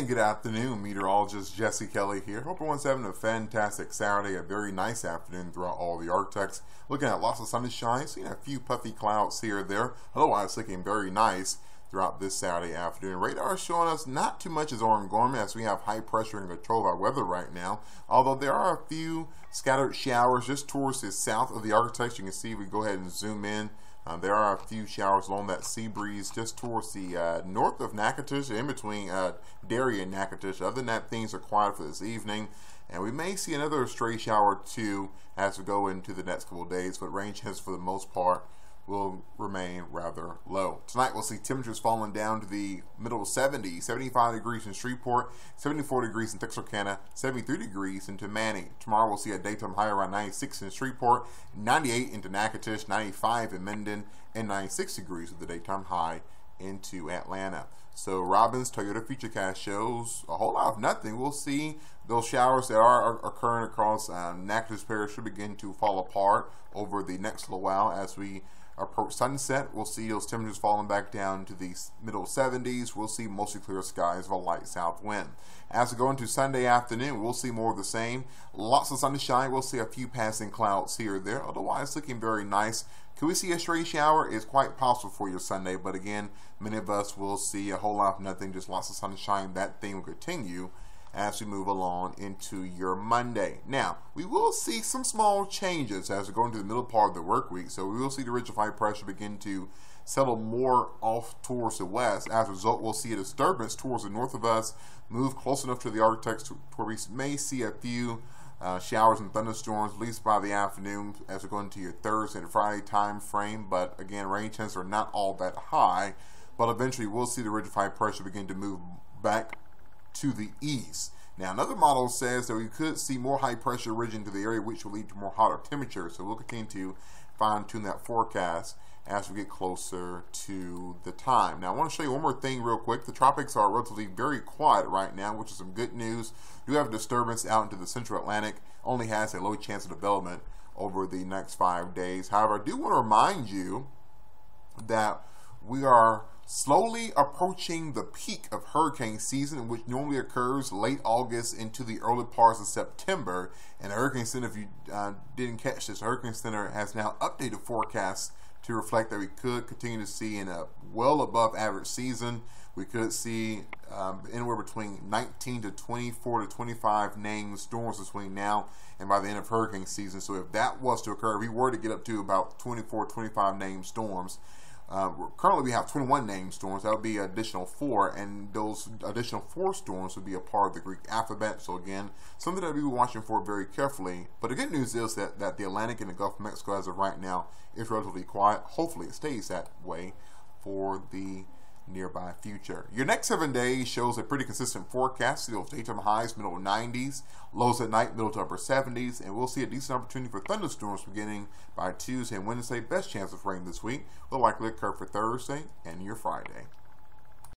And good afternoon, meteorologist Jesse Kelly here. Hope everyone's having a fantastic Saturday, a very nice afternoon throughout all the ArkLaTex. Looking at lots of sunshine, seeing a few puffy clouds here or there. Otherwise, looking very nice throughout this Saturday afternoon. Radar is showing us not too much as ongoing as we have high pressure in control of our weather right now. Although there are a few scattered showers just towards the south of the ArkLaTex. You can see we go ahead and zoom in. Uh, there are a few showers along that sea breeze just towards the uh, north of Natchitoches, in between uh, Derry and Natchitoches. Other than that, things are quiet for this evening. And we may see another stray shower or two as we go into the next couple days, but rain chances for the most part will remain rather low. Tonight we'll see temperatures falling down to the middle 70s, 75 degrees in Shreveport, 74 degrees in Texarkana, 73 degrees into Manning. Tomorrow we'll see a daytime high around 96 in Shreveport, 98 into Natchitoches, 95 in Minden, and 96 degrees with the daytime high into Atlanta. So Robbins Toyota Futurecast shows a whole lot of nothing. We'll see those showers that are occurring across um, Natchitoches Parish should begin to fall apart over the next little while as we approach sunset, we'll see those temperatures falling back down to the middle 70s. We'll see mostly clear skies with a light south wind. As we go into Sunday afternoon, we'll see more of the same. Lots of sunshine. We'll see a few passing clouds here or there. Otherwise, looking very nice. Could we see a stray shower? It's quite possible for your Sunday, but again, many of us will see a whole lot of nothing, just lots of sunshine. That thing will continue as we move along into your Monday. Now, we will see some small changes as we go into the middle part of the work week. So we will see the ridge of high pressure begin to settle more off towards the west. As a result, we'll see a disturbance towards the north of us move close enough to the ArkLaTex to where we may see a few uh, showers and thunderstorms, at least by the afternoon as we go into your Thursday and Friday time frame. But again, rain chances are not all that high. But eventually, we'll see the ridge of high pressure begin to move back to the east. Now, another model says that we could see more high pressure ridging to the area, which will lead to more hotter temperatures. So we'll continue to fine tune that forecast as we get closer to the time. Now, I want to show you one more thing real quick. The tropics are relatively very quiet right now, which is some good news. Do have a disturbance out into the central Atlantic, only has a low chance of development over the next five days. However, I do want to remind you that we are slowly approaching the peak of hurricane season, which normally occurs late August into the early parts of September. And Hurricane Center, if you uh, didn't catch this, Hurricane Center has now updated forecasts to reflect that we could continue to see in a well above average season. We could see um, anywhere between 19 to 24 to 25 named storms between now and by the end of hurricane season. So if that was to occur, if we were to get up to about 24, 25 named storms, uh, currently, we have 21 named storms. That would be additional four, and those additional four storms would be a part of the Greek alphabet. So again, something that we will be watching for very carefully. But the good news is that, that the Atlantic and the Gulf of Mexico, as of right now, is relatively quiet. Hopefully, it stays that way for the nearby future. Your next seven days shows a pretty consistent forecast. You'll daytime highs, middle 90s, lows at night, middle to upper 70s, and we'll see a decent opportunity for thunderstorms beginning by Tuesday and Wednesday. Best chance of rain this week will likely occur for Thursday and your Friday.